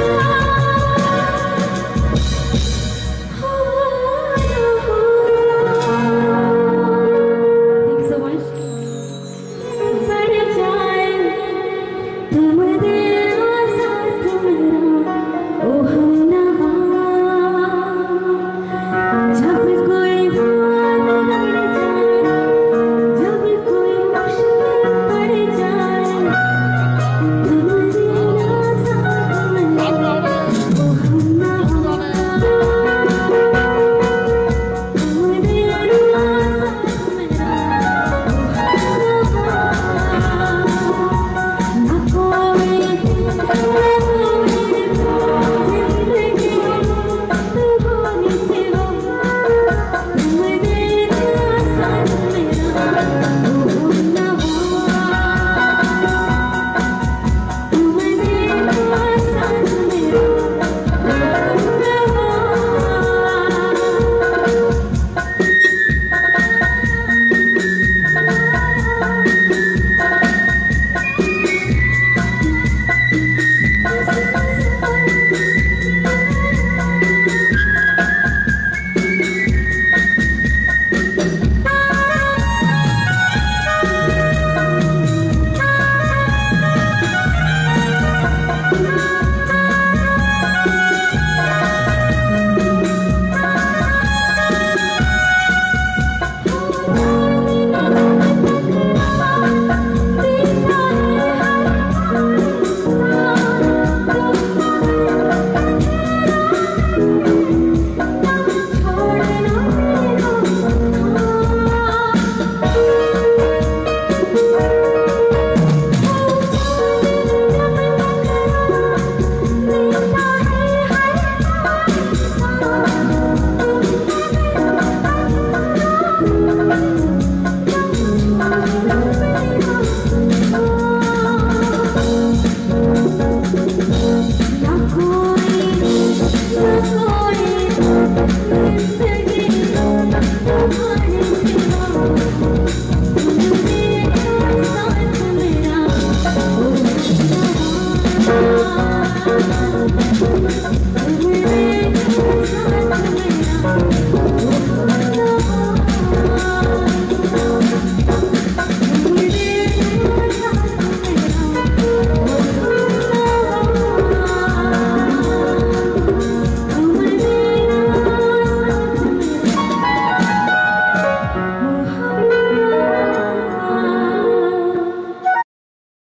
love. something.